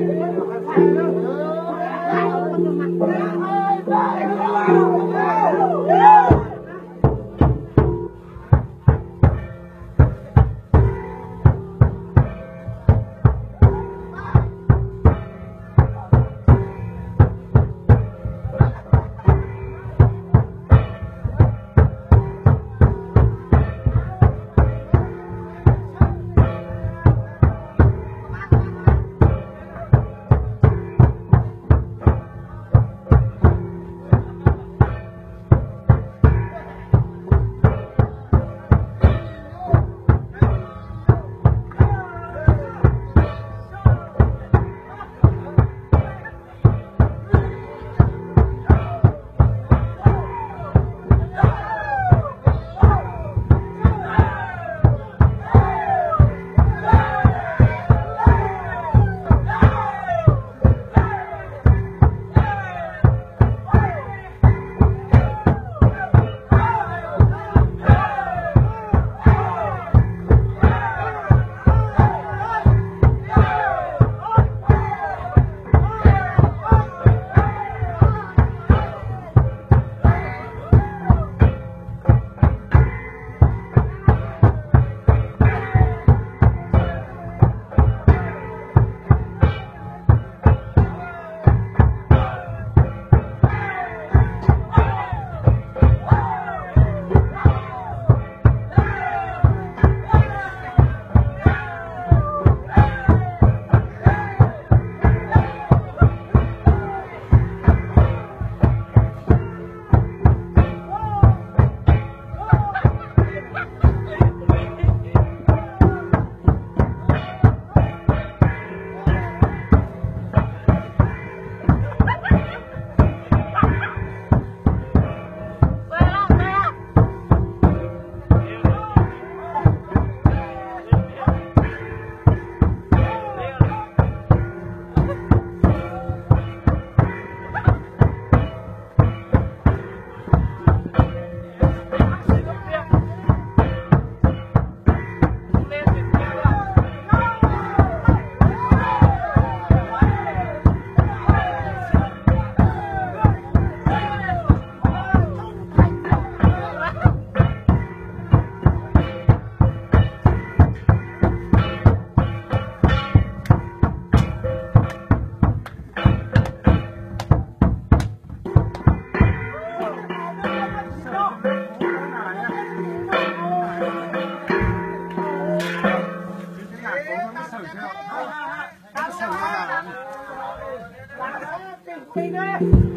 Kinh cleaner.